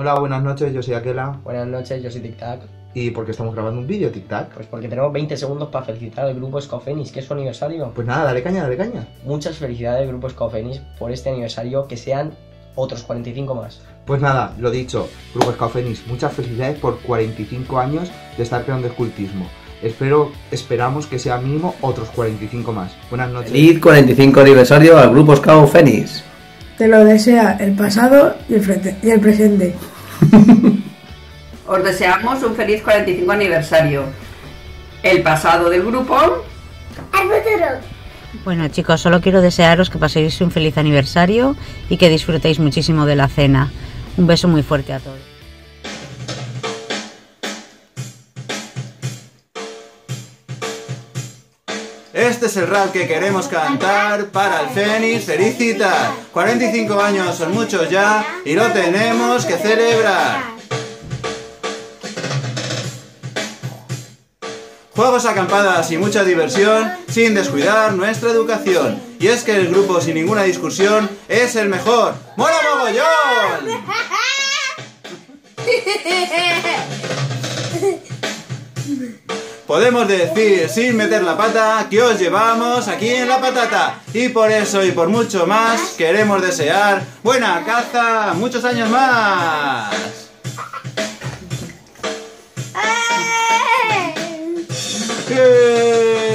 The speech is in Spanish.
Hola, buenas noches, yo soy Aquela. Buenas noches, yo soy Tic Tac. ¿Y por qué estamos grabando un vídeo, Tic Tac? Pues porque tenemos 20 segundos para felicitar al grupo Scofenis, que es su aniversario. Pues nada, dale caña, dale caña. Muchas felicidades, grupo Scofenis, por este aniversario, que sean otros 45 más. Pues nada, lo dicho, Grupo Escaufenis, muchas felicidades por 45 años de estar creando escultismo. Espero, esperamos que sea mínimo otros 45 más. Buenas noches. Feliz 45 aniversario al grupo Scout Fénix. Te lo desea el pasado y el, frente- y el presente. Os deseamos un feliz 45 aniversario. El pasado del grupo Bueno chicos, solo quiero desearos que paséis un feliz aniversario y que disfrutéis muchísimo de la cena. Un beso muy fuerte a todos. Este es el rap que queremos cantar para el Fénix felicitar. 45 años son muchos ya y lo tenemos que celebrar. Juegos, acampadas y mucha diversión sin descuidar nuestra educación. Y es que el grupo sin ninguna discusión es el mejor. ¡Mola mogollón! Podemos decir sin meter la pata que os llevamos aquí en la patata. Y por eso y por mucho más queremos desear buena caza, muchos años más. ¡Eh!